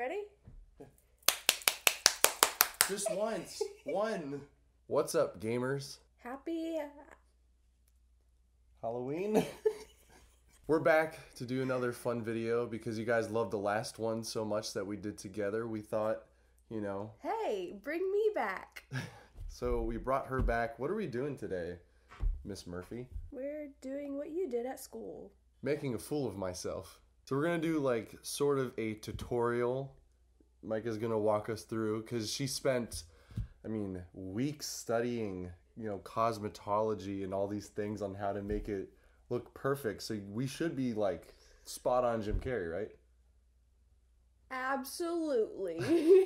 Ready? Just once. One. What's up, gamers? Happy. Uh, Halloween? We're back to do another fun video because you guys loved the last one so much that we did together. We thought, you know. Hey, bring me back. So we brought her back. What are we doing today, Miss Murphy? We're doing what you did at school. Making a fool of myself. So we're gonna do like sort of a tutorial. Micah's gonna walk us through because she spent, I mean, weeks studying, you know, cosmetology and all these things on how to make it look perfect. So we should be like spot on Jim Carrey, right? Absolutely.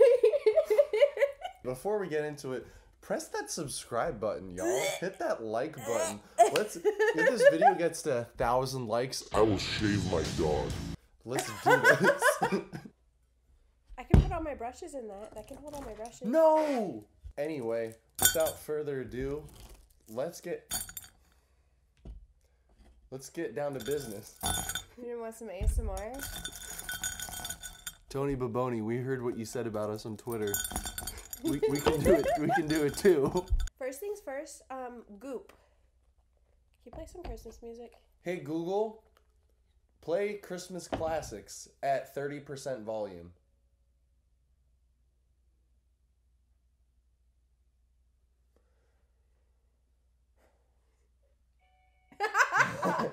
Before we get into it, press that subscribe button, y'all. Hit that like button. Let's if this video gets to a thousand likes, I will shave my dog. Let's do this. I can put all my brushes in that. I can hold all my brushes. no. Anyway, without further ado, let's get let's get down to business. You want some ASMR? Tony Baboni, we heard what you said about us on Twitter. We, we can do it. We can do it too. First things first, um, Goop. Can you play some Christmas music? Hey Google, play Christmas classics at 30% volume.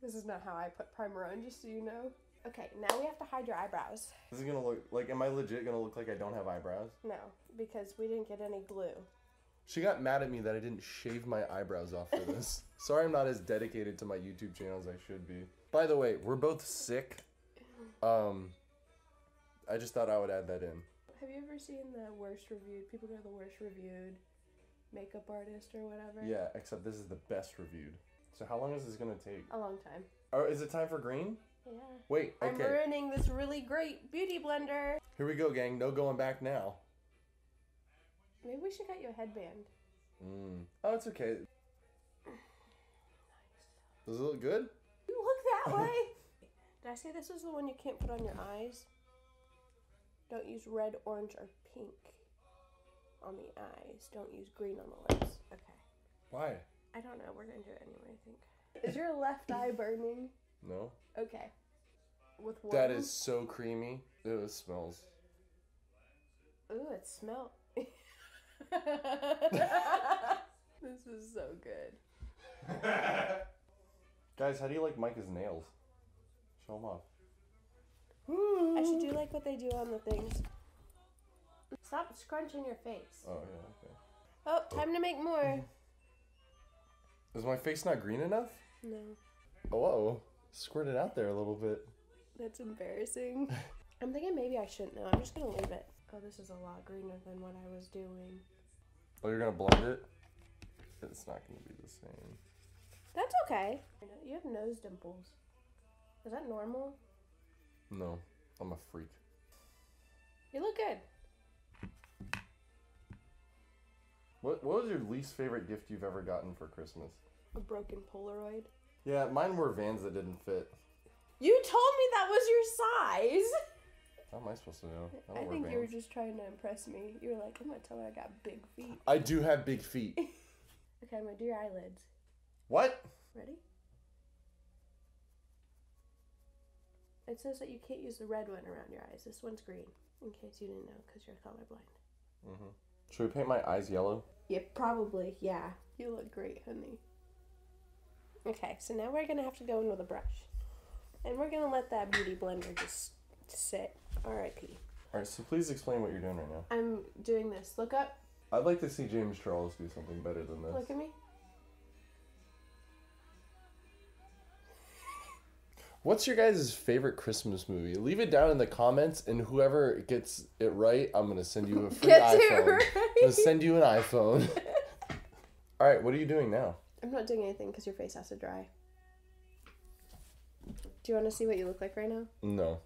This is not how I put primer on, just so you know. Okay, now we have to hide your eyebrows. This is gonna look like. Am I legit gonna look like I don't have eyebrows? No, because we didn't get any glue. She got mad at me that I didn't shave my eyebrows off for this. Sorry, I'm not as dedicated to my YouTube channel as I should be. By the way, we're both sick. Um, I just thought I would add that in. Have you ever seen the worst reviewed? People go the worst reviewed makeup artist or whatever. Yeah, except this is the best reviewed. So how long is this gonna take? A long time. Oh, is it time for green? Yeah. Wait, Okay. I'm ruining this really great beauty blender. Here we go, gang. No going back now. Maybe we should get you a headband. Mm. Oh, it's okay. Does it look good? You look that way. Did I say this is the one you can't put on your eyes? Don't use red, orange, or pink on the eyes. Don't use green on the lips. Okay. Why? I don't know. We're gonna do it anyway. I think. Is your left eye burning? No. Okay. With one. That is so creamy. Ew, it smells. Ooh, it smell. this is so good. Guys, how do you like Micah's nails? Show them off. I should do like what they do on the things. Stop scrunching your face. Oh yeah, okay. Oh, time to make more. Is my face not green enough? No, Oh, whoa. Squirt it out there a little bit. that's embarrassing. I'm thinking maybe I shouldn't know. I'm just gonna leave it. Oh, this is a lot greener than what I was doing. Oh, you're gonna blend it? It's not gonna be the same. That's okay. You have nose dimples. Is that normal? No, I'm a freak. You look good. What What was your least favorite gift you've ever gotten for Christmas? A broken Polaroid. Yeah, mine were Vans that didn't fit. You told me that was your size. How am I supposed to know? I I think you were just trying to impress me. You were like, I'm gonna tell her I got big feet. I do have big feet. Okay, I'm gonna do your eyelids. what? Ready? It says that you can't use the red one around your eyes. This one's green, in case you didn't know, because you're colorblind. Mm-hmm. Should we paint my eyes yellow? Yeah, probably. Yeah. You look great, honey. Okay, so now we're gonna have to go in with a brush. And we're gonna let that beauty blender just sit. R.I.P. All right, so please explain what you're doing right now. I'm doing this. Look up. I'd like to see James Charles do something better than this. Look at me. What's your guys' favorite Christmas movie? Leave it down in the comments, and whoever gets it right, I'm gonna send you a free Gets it iPhone. right. I'm gonna send you an iPhone. All right, what are you doing now? I'm not doing anything because your face has to dry. Do you want to see what you look like right now? No.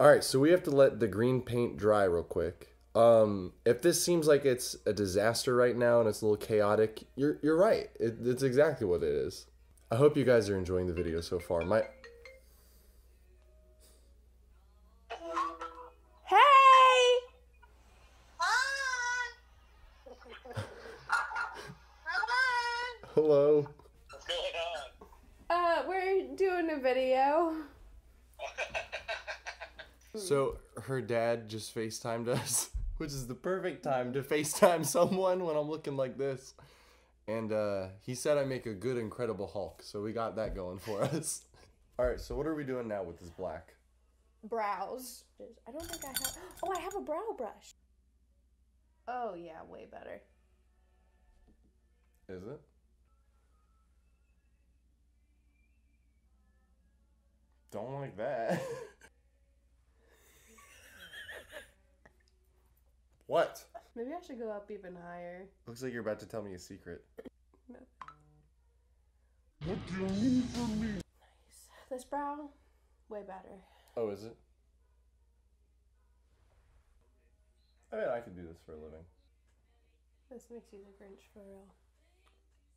All right, so we have to let the green paint dry real quick. Um, if this seems like it's a disaster right now and it's a little chaotic, you're you're right. It, it's exactly what it is. I hope you guys are enjoying the video so far. My Hey! Hello. Uh, we're doing a video. So her dad just FaceTimed us, which is the perfect time to FaceTime someone when I'm looking like this. And uh, he said I make a good Incredible Hulk, so we got that going for us. All right, so what are we doing now with this black? Brows. I don't think I have. Oh, I have a brow brush. Oh yeah, way better. Is it? Don't like that. What? Maybe I should go up even higher. Looks like you're about to tell me a secret. No. What do you need from me? Nice. This brow, way better. Oh, is it? I mean, I could do this for a living. This makes you the Grinch for real.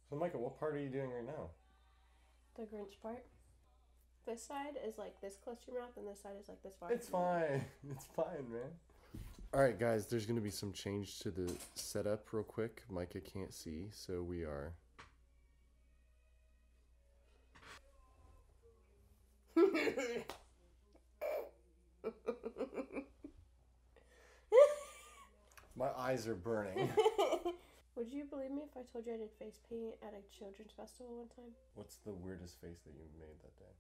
So, Micah, what part are you doing right now? The Grinch part. This side is like this close to your mouth, and this side is like this far. It's from your mouth. fine. It's fine, man. All right, guys, there's going to be some change to the setup real quick. Micah can't see, so we are. My eyes are burning. Would you believe me if I told you I did face paint at a children's festival one time? What's the weirdest face that you made that day?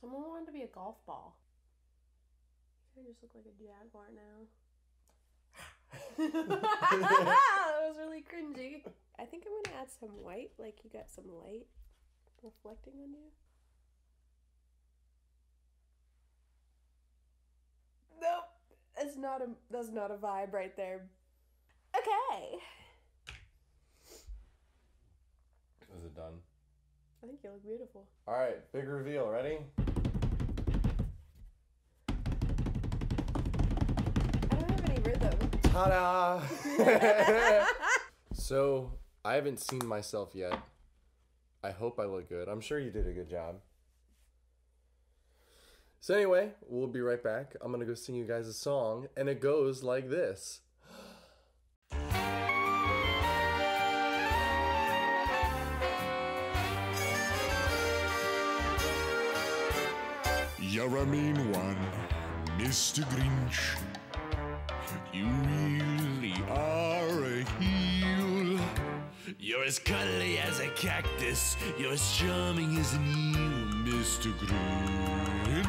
Someone wanted to be a golf ball. I just look like a jaguar now. that was really cringy. I think I'm gonna add some white, like you got some light reflecting on you. Nope, that's not a that's not a vibe right there. Okay, Is it done? I think you look beautiful. All right, big reveal. Ready? Ta-da! so I haven't seen myself yet. I hope I look good. I'm sure you did a good job. So anyway, we'll be right back. I'm gonna go sing you guys a song, and it goes like this. You're a mean one, Mr. Grinch. You really are a heel. You're as cuddly as a cactus. You're as charming as an eel, Mr. Grinch.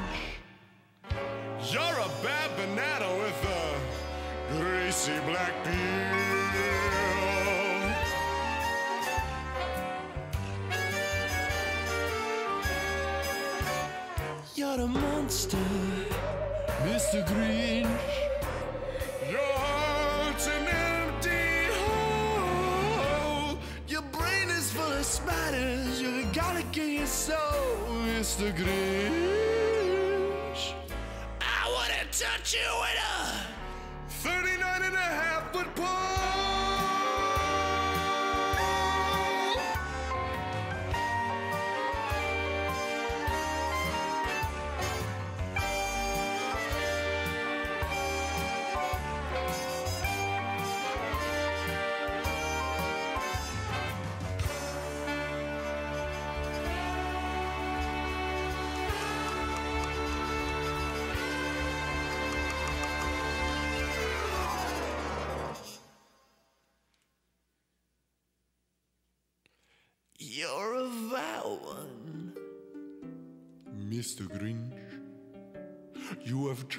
You're a bad banana with a greasy black peel. You're a monster, Mr. Grinch. Your Mr. Grinch. I wanna touch you with a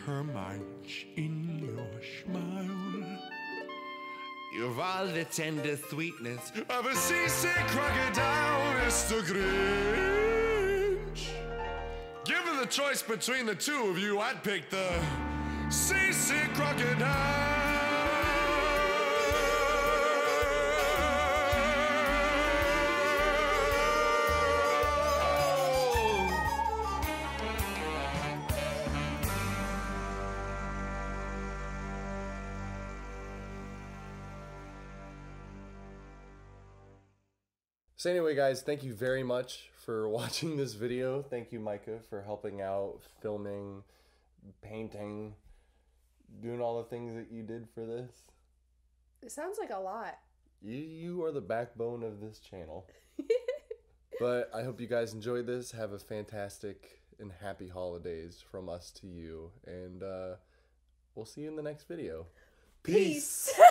have termites in your smile. You've all the tender sweetness of a seasick crocodile, Mr. Grinch. Given the choice between the two of you, I'd pick the seasick crocodile. So anyway, guys, thank you very much for watching this video. Thank you, Micah, for helping out, filming, painting, doing all the things that you did for this. It sounds like a lot. You you are the backbone of this channel. but I hope you guys enjoyed this. Have a fantastic and happy holidays from us to you, and uh, we'll see you in the next video. Peace.